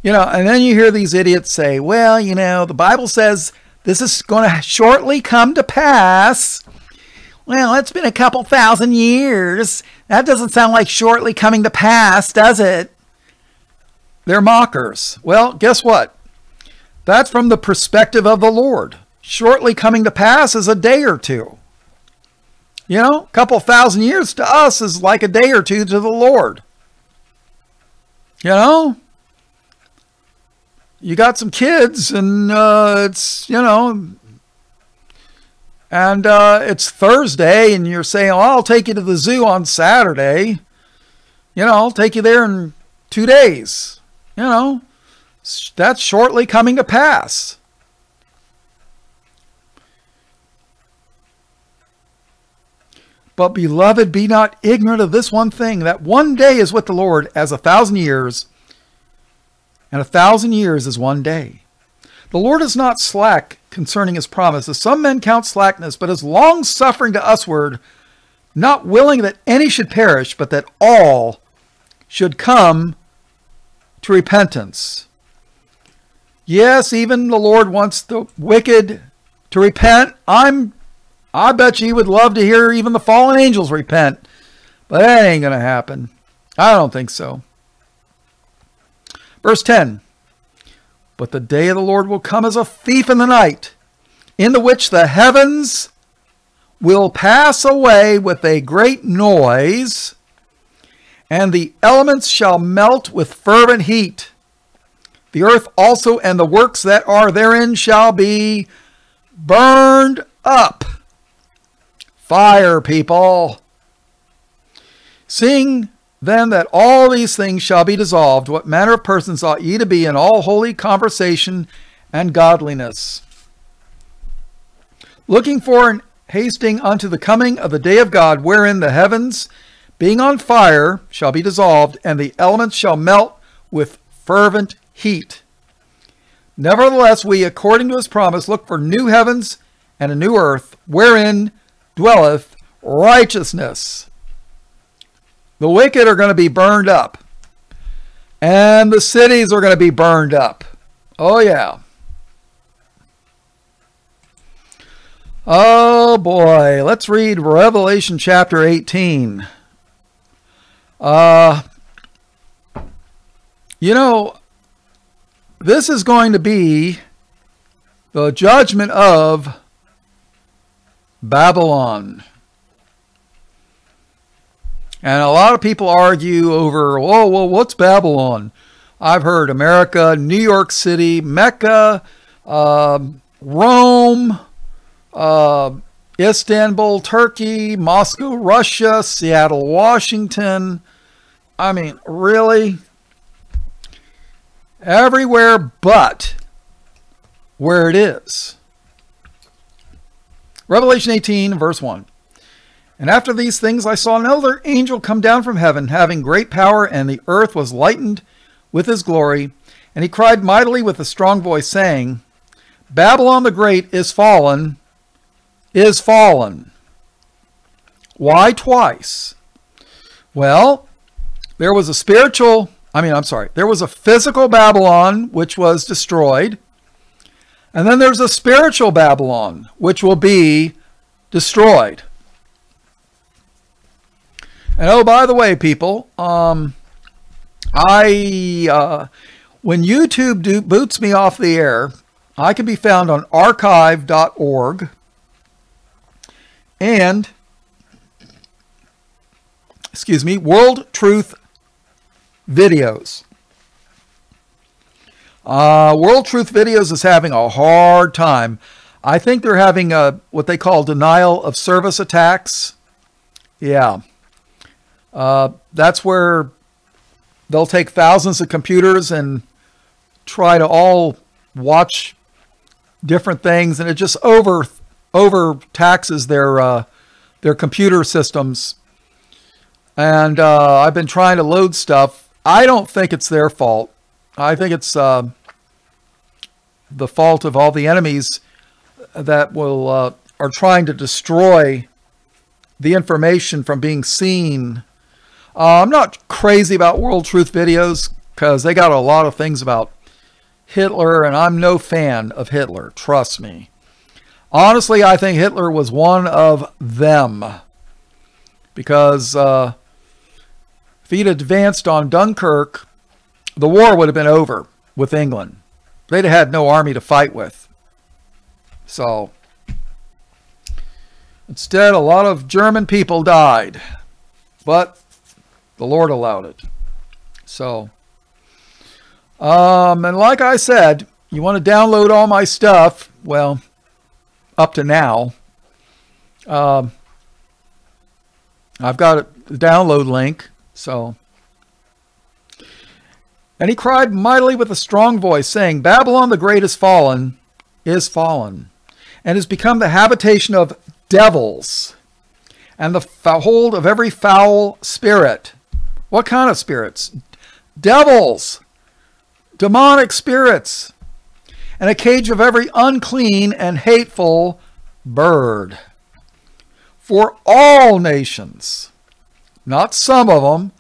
You know, and then you hear these idiots say, well, you know, the Bible says this is going to shortly come to pass. Well, it's been a couple thousand years. That doesn't sound like shortly coming to pass, does it? They're mockers. Well, guess what? That's from the perspective of the Lord. Shortly coming to pass is a day or two. You know, a couple thousand years to us is like a day or two to the Lord. You know? You got some kids, and uh, it's, you know, and uh, it's Thursday, and you're saying, oh, I'll take you to the zoo on Saturday. You know, I'll take you there in two days. You know, that's shortly coming to pass. But, beloved, be not ignorant of this one thing that one day is with the Lord as a thousand years, and a thousand years is one day. The Lord is not slack concerning his promise, as some men count slackness, but is long suffering to usward, not willing that any should perish, but that all should come to repentance. Yes, even the Lord wants the wicked to repent. I'm I bet you would love to hear even the fallen angels repent, but that ain't going to happen. I don't think so. Verse 10 But the day of the Lord will come as a thief in the night, in the which the heavens will pass away with a great noise, and the elements shall melt with fervent heat. The earth also and the works that are therein shall be burned up. Fire, people. Seeing then that all these things shall be dissolved, what manner of persons ought ye to be in all holy conversation and godliness? Looking for and hasting unto the coming of the day of God, wherein the heavens, being on fire, shall be dissolved, and the elements shall melt with fervent heat. Nevertheless, we, according to his promise, look for new heavens and a new earth, wherein dwelleth righteousness. The wicked are going to be burned up, and the cities are going to be burned up. Oh, yeah. Oh boy, let's read Revelation chapter 18. Uh, you know, this is going to be the judgment of Babylon. And a lot of people argue over, oh, well, what's Babylon? I've heard America, New York City, Mecca, uh, Rome, uh, Istanbul, Turkey, Moscow, Russia, Seattle, Washington. I mean, really? everywhere but where it is. Revelation 18, verse 1. And after these things I saw another angel come down from heaven, having great power, and the earth was lightened with his glory. And he cried mightily with a strong voice, saying, Babylon the Great is fallen, is fallen. Why twice? Well, there was a spiritual I mean, I'm sorry, there was a physical Babylon which was destroyed, and then there's a spiritual Babylon which will be destroyed. And oh, by the way, people, um, I uh, when YouTube do, boots me off the air, I can be found on archive.org and excuse me, World Truth videos. Uh, World Truth Videos is having a hard time. I think they're having a what they call denial of service attacks. Yeah. Uh, that's where they'll take thousands of computers and try to all watch different things, and it just over over taxes their uh, their computer systems. And uh, I've been trying to load stuff I don't think it's their fault. I think it's uh, the fault of all the enemies that will uh, are trying to destroy the information from being seen. Uh, I'm not crazy about World Truth videos because they got a lot of things about Hitler, and I'm no fan of Hitler, trust me. Honestly, I think Hitler was one of them because uh, if he'd advanced on Dunkirk, the war would have been over with England. They'd have had no army to fight with. So, instead, a lot of German people died, but the Lord allowed it. So, um, and like I said, you want to download all my stuff, well, up to now. Um, I've got a download link, so. And he cried mightily with a strong voice, saying, Babylon the great is fallen, is fallen, and has become the habitation of devils, and the hold of every foul spirit. What kind of spirits? Devils, demonic spirits, and a cage of every unclean and hateful bird for all nations. Not some of them,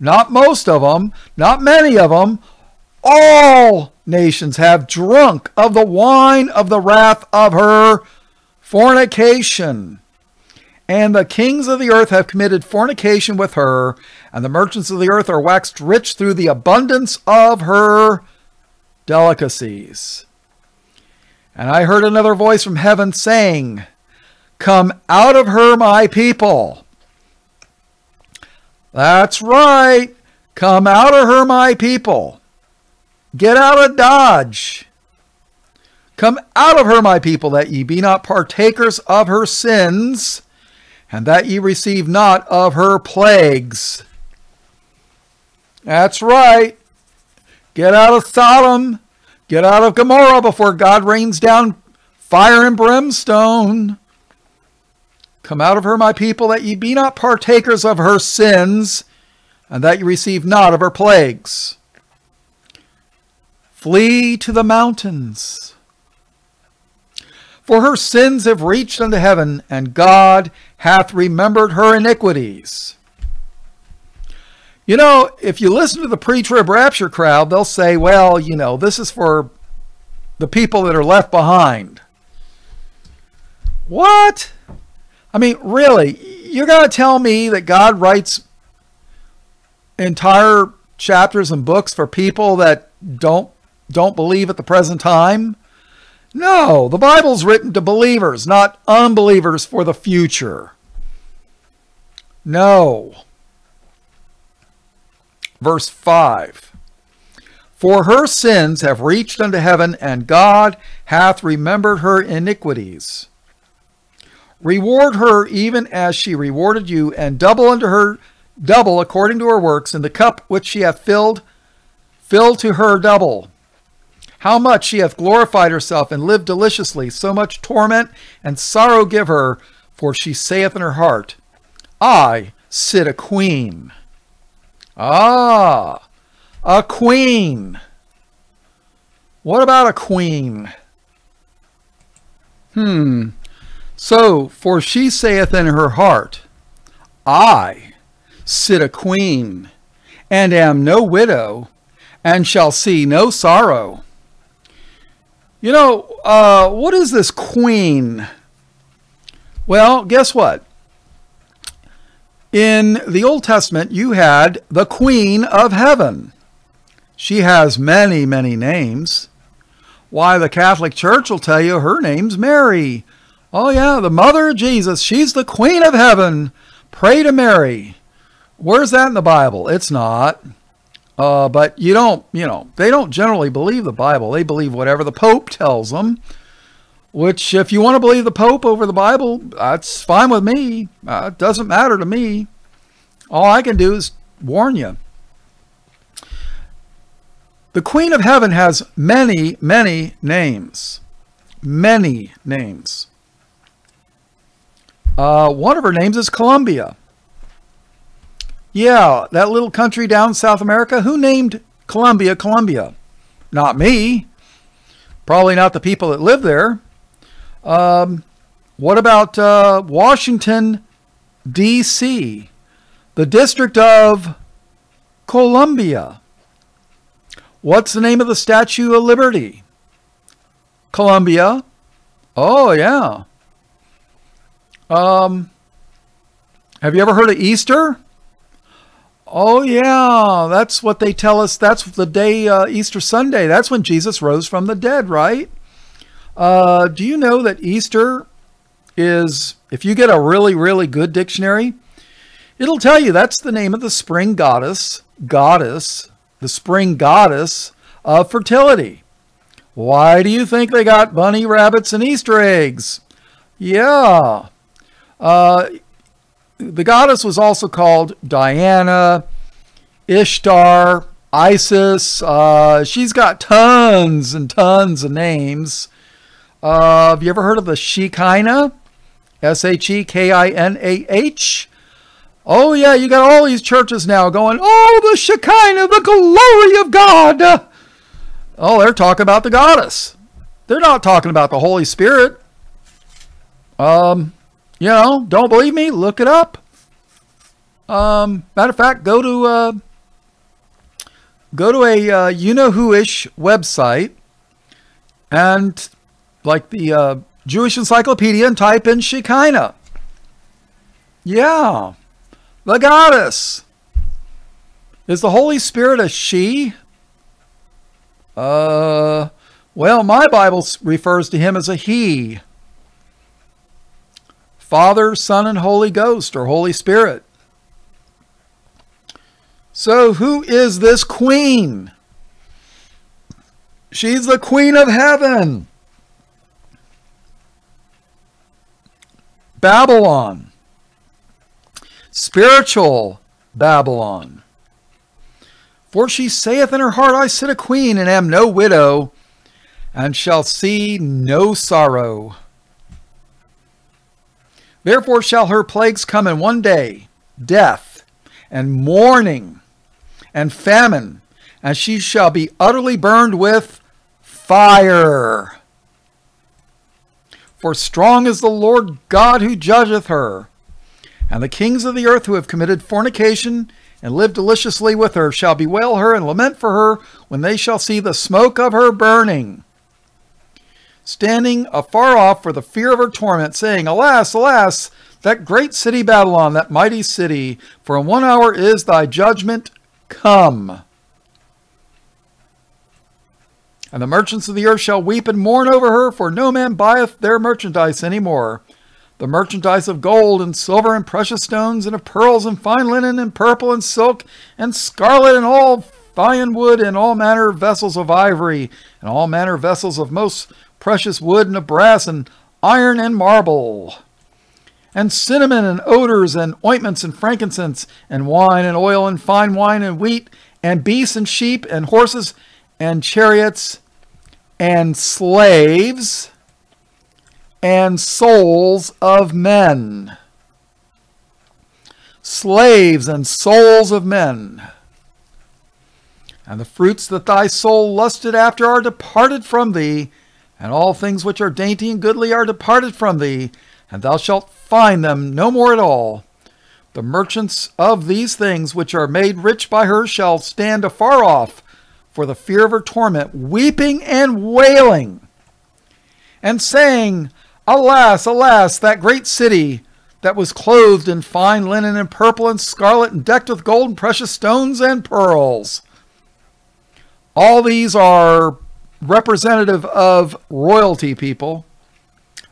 not most of them, not many of them. All nations have drunk of the wine of the wrath of her fornication. And the kings of the earth have committed fornication with her, and the merchants of the earth are waxed rich through the abundance of her delicacies. And I heard another voice from heaven saying, Come out of her, my people. That's right. Come out of her, my people. Get out of Dodge. Come out of her, my people, that ye be not partakers of her sins, and that ye receive not of her plagues. That's right. Get out of Sodom. Get out of Gomorrah before God rains down fire and brimstone. Come out of her, my people, that ye be not partakers of her sins, and that ye receive not of her plagues. Flee to the mountains. For her sins have reached unto heaven, and God hath remembered her iniquities. You know, if you listen to the pre trib rapture crowd, they'll say, well, you know, this is for the people that are left behind. What? I mean, really, you're going to tell me that God writes entire chapters and books for people that don't don't believe at the present time? No, the Bible's written to believers, not unbelievers for the future. No. Verse 5 For her sins have reached unto heaven, and God hath remembered her iniquities. Reward her even as she rewarded you, and double unto her double according to her works, and the cup which she hath filled, fill to her double. How much she hath glorified herself and lived deliciously, so much torment and sorrow give her, for she saith in her heart, I sit a queen. Ah, a queen. What about a queen? Hmm. So, for she saith in her heart, I sit a queen, and am no widow, and shall see no sorrow. You know, uh, what is this queen? Well, guess what? In the Old Testament, you had the Queen of Heaven. She has many, many names. Why, the Catholic Church will tell you her name's Mary. Oh, yeah, the mother of Jesus. She's the queen of heaven. Pray to Mary. Where's that in the Bible? It's not. Uh, but you don't, you know, they don't generally believe the Bible. They believe whatever the Pope tells them. Which, if you want to believe the Pope over the Bible, that's fine with me. Uh, it doesn't matter to me. All I can do is warn you. The Queen of Heaven has many, many names. Many names. Uh, one of her names is Colombia. Yeah, that little country down South America. Who named Colombia Colombia? Not me. Probably not the people that live there. Um, What about uh, Washington, D.C., the District of Columbia? What's the name of the Statue of Liberty? Columbia. Oh, yeah. Um, have you ever heard of Easter? Oh, yeah. That's what they tell us. That's the day, uh, Easter Sunday. That's when Jesus rose from the dead, right? Uh, do you know that Easter is, if you get a really, really good dictionary, it'll tell you that's the name of the spring goddess, goddess, the spring goddess of fertility. Why do you think they got bunny rabbits and Easter eggs? Yeah. Uh, the goddess was also called Diana, Ishtar, Isis. Uh, she's got tons and tons of names. Uh, have you ever heard of the Shekinah? S H E K I N A H? Oh, yeah, you got all these churches now going, oh, the Shekinah, the glory of God. Oh, they're talking about the goddess. They're not talking about the Holy Spirit. Um, you know, don't believe me? Look it up. Um, matter of fact, go to uh, go to a uh, you know who ish website and like the uh, Jewish Encyclopedia and type in Shekinah. Yeah, the goddess. Is the Holy Spirit a she? Uh, well, my Bible refers to him as a he. Father, Son, and Holy Ghost, or Holy Spirit. So, who is this queen? She's the queen of heaven. Babylon. Spiritual Babylon. For she saith in her heart, I sit a queen and am no widow, and shall see no sorrow. Therefore shall her plagues come in one day, death, and mourning, and famine, and she shall be utterly burned with fire. For strong is the Lord God who judgeth her. And the kings of the earth who have committed fornication and lived deliciously with her shall bewail her and lament for her when they shall see the smoke of her burning. Standing afar off for the fear of her torment, saying, Alas, alas, that great city Babylon, that mighty city, for in one hour is thy judgment come. And the merchants of the earth shall weep and mourn over her, for no man buyeth their merchandise any more. The merchandise of gold and silver and precious stones, and of pearls and fine linen, and purple and silk, and scarlet, and all fine wood, and all manner of vessels of ivory, and all manner of vessels of most precious wood, and of brass, and iron, and marble and cinnamon and odors and ointments and frankincense and wine and oil and fine wine and wheat and beasts and sheep and horses and chariots and slaves and souls of men. Slaves and souls of men. And the fruits that thy soul lusted after are departed from thee, and all things which are dainty and goodly are departed from thee, and thou shalt find them no more at all. The merchants of these things which are made rich by her shall stand afar off for the fear of her torment, weeping and wailing, and saying, Alas, alas, that great city that was clothed in fine linen and purple and scarlet and decked with gold and precious stones and pearls. All these are representative of royalty people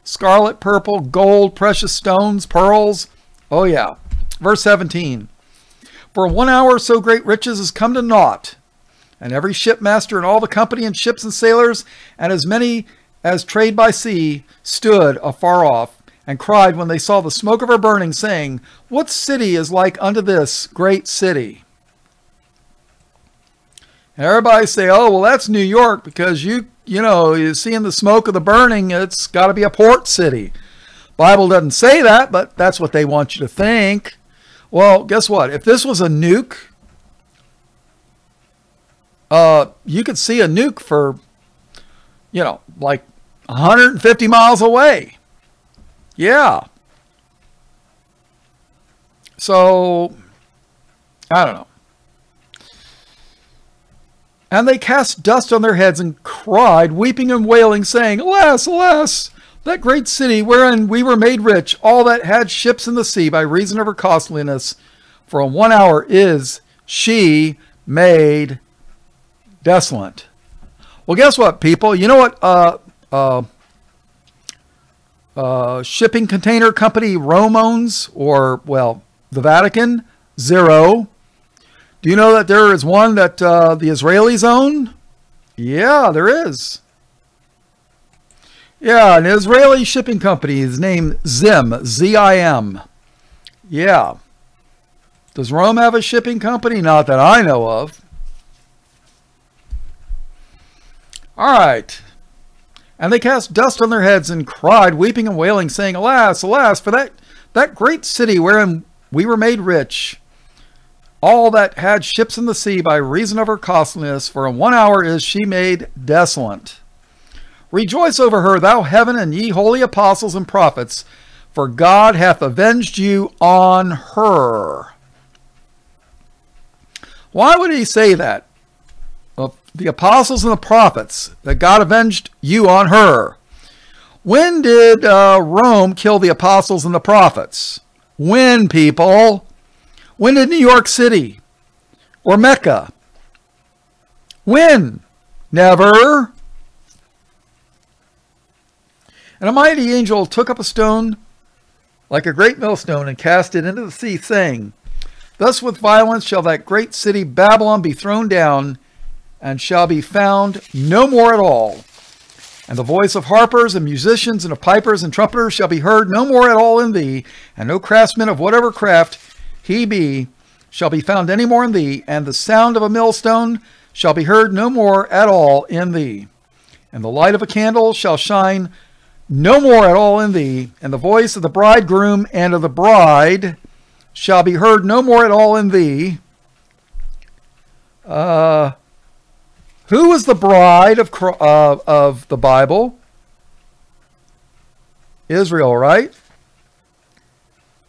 scarlet, purple, gold, precious stones, pearls. Oh, yeah. Verse 17 For one hour so great riches has come to naught, and every shipmaster and all the company and ships and sailors, and as many as trade by sea, stood afar off, and cried when they saw the smoke of her burning, saying, What city is like unto this great city? Everybody say, Oh, well, that's New York because you you know, you seeing the smoke of the burning, it's got to be a port city. Bible doesn't say that, but that's what they want you to think. Well, guess what? If this was a nuke, uh, you could see a nuke for, you know, like 150 miles away. Yeah. So, I don't know. And they cast dust on their heads and cried, weeping and wailing, saying, Alas, alas, that great city wherein we were made rich, all that had ships in the sea by reason of her costliness, for in one hour is she made desolate. Well, guess what, people? You know what uh, uh, uh, shipping container company Rome owns, or, well, the Vatican? Zero. Do you know that there is one that uh, the Israelis own? Yeah, there is. Yeah, an Israeli shipping company is named Zim, Z-I-M. Yeah. Does Rome have a shipping company? Not that I know of. All right. And they cast dust on their heads and cried, weeping and wailing, saying, Alas, alas, for that, that great city wherein we were made rich, all that had ships in the sea by reason of her costliness, for in one hour is she made desolate. Rejoice over her, thou heaven, and ye holy apostles and prophets, for God hath avenged you on her. Why would he say that? The apostles and the prophets, that God avenged you on her. When did uh, Rome kill the apostles and the prophets? When, people? When did New York City or Mecca? When? Never. And a mighty angel took up a stone like a great millstone and cast it into the sea, saying, Thus with violence shall that great city Babylon be thrown down, and shall be found no more at all. And the voice of harpers and musicians and of pipers and trumpeters shall be heard no more at all in thee, and no craftsman of whatever craft he be shall be found any more in thee, and the sound of a millstone shall be heard no more at all in thee. And the light of a candle shall shine no more at all in thee, and the voice of the bridegroom and of the bride shall be heard no more at all in thee. Uh, who is the bride of, uh, of the Bible? Israel, right?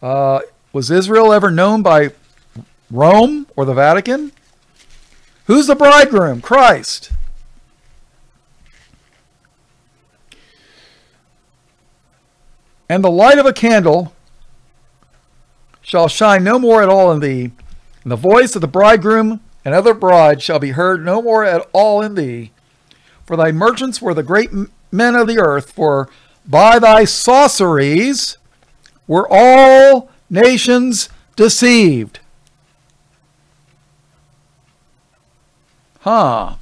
Uh, was Israel ever known by Rome or the Vatican? Who's the bridegroom? Christ. And the light of a candle shall shine no more at all in thee, and the voice of the bridegroom and other bride shall be heard no more at all in thee. For thy merchants were the great men of the earth, for by thy sorceries were all nations deceived. Huh.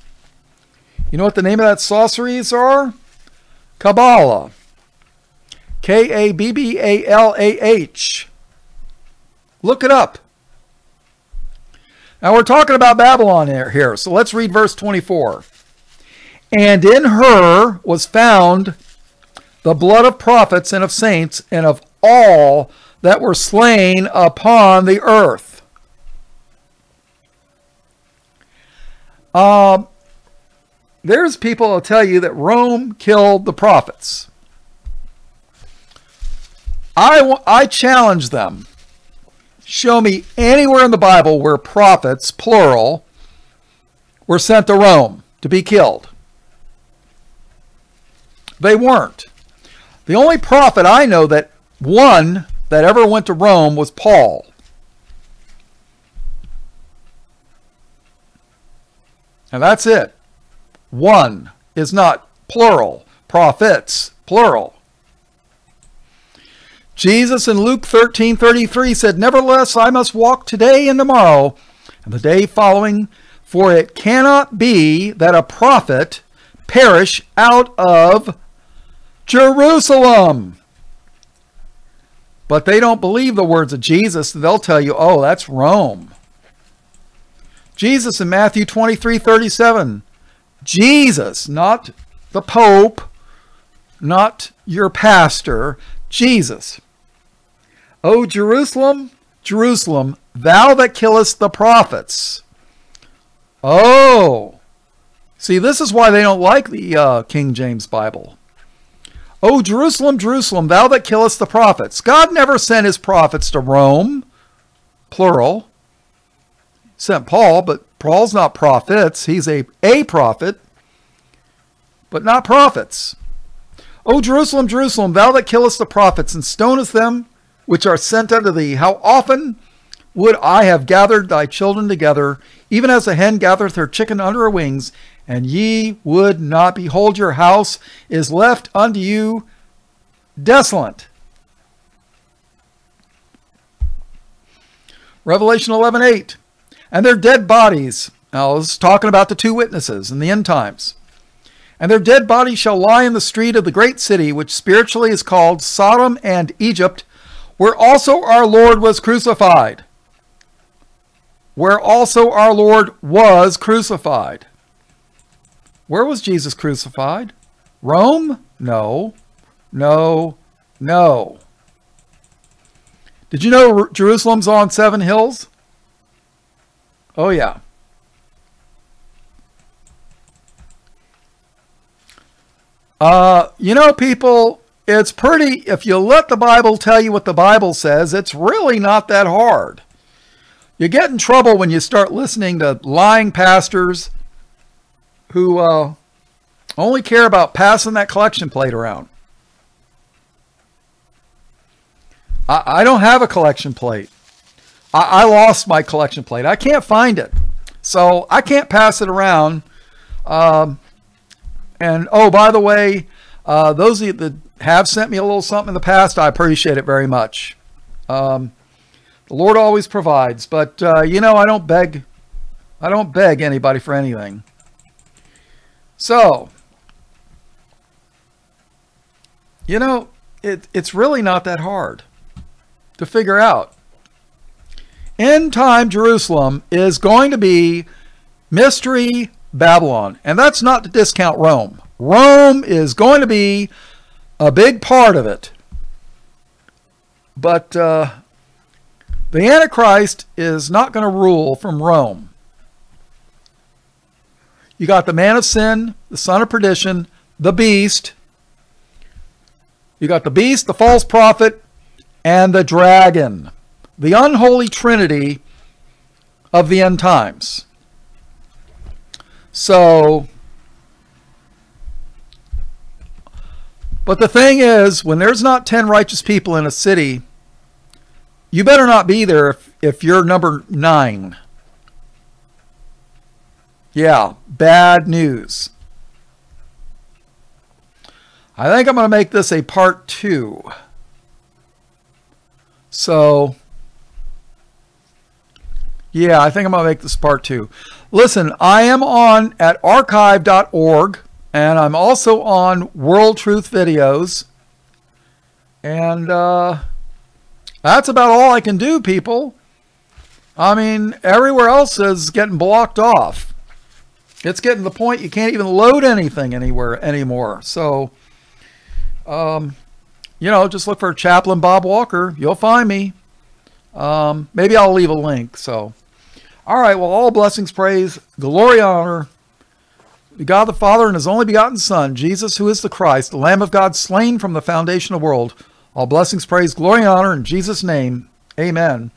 You know what the name of that sorceries are? Kabbalah. K A B B A L A H. Look it up. Now we're talking about Babylon here, so let's read verse 24. And in her was found the blood of prophets and of saints and of all that were slain upon the earth. Um, there's people who tell you that Rome killed the prophets. I, I challenge them. Show me anywhere in the Bible where prophets, plural, were sent to Rome to be killed. They weren't. The only prophet I know that one that ever went to Rome was Paul. And that's it. One is not plural. Prophets, plural. Jesus in Luke 13 33 said, Nevertheless, I must walk today and tomorrow, and the day following, for it cannot be that a prophet perish out of Jerusalem. But they don't believe the words of Jesus. They'll tell you, oh, that's Rome. Jesus in Matthew 23 37. Jesus, not the Pope, not your pastor, Jesus. O Jerusalem, Jerusalem, thou that killest the prophets. Oh. See, this is why they don't like the uh, King James Bible. O Jerusalem, Jerusalem, thou that killest the prophets. God never sent his prophets to Rome, plural. Sent Paul, but Paul's not prophets. He's a, a prophet, but not prophets. O Jerusalem, Jerusalem, thou that killest the prophets and stonest them which are sent unto thee, how often would I have gathered thy children together, even as a hen gathereth her chicken under her wings, and ye would not. Behold, your house is left unto you desolate. Revelation 11 8. And their dead bodies. This is talking about the two witnesses in the end times. And their dead bodies shall lie in the street of the great city, which spiritually is called Sodom and Egypt, where also our Lord was crucified. Where also our Lord was crucified. Where was Jesus crucified? Rome? No. No. No. Did you know Jerusalem's on seven hills? Oh, yeah. Uh, you know, people, it's pretty, if you let the Bible tell you what the Bible says, it's really not that hard. You get in trouble when you start listening to lying pastors who uh, only care about passing that collection plate around. I, I don't have a collection plate. I, I lost my collection plate. I can't find it. So I can't pass it around. Um, and oh, by the way, uh, those that have sent me a little something in the past, I appreciate it very much. Um, the Lord always provides, but uh, you know, I don't beg. I don't beg anybody for anything. So, you know, it, it's really not that hard to figure out. End time Jerusalem is going to be Mystery Babylon. And that's not to discount Rome. Rome is going to be a big part of it. But uh, the Antichrist is not going to rule from Rome. You got the man of sin, the son of perdition, the beast. You got the beast, the false prophet, and the dragon. The unholy trinity of the end times. So, but the thing is, when there's not 10 righteous people in a city, you better not be there if, if you're number nine. Yeah, bad news. I think I'm going to make this a part two. So, yeah, I think I'm going to make this part two. Listen, I am on at archive.org and I'm also on World Truth Videos. And uh, that's about all I can do, people. I mean, everywhere else is getting blocked off. It's getting to the point you can't even load anything anywhere anymore. So, um, you know, just look for Chaplain Bob Walker. You'll find me. Um, maybe I'll leave a link. So, all right. Well, all blessings, praise, glory, honor. God the Father and His only begotten Son, Jesus, who is the Christ, the Lamb of God, slain from the foundation of the world. All blessings, praise, glory, honor in Jesus' name. Amen.